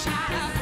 shadow.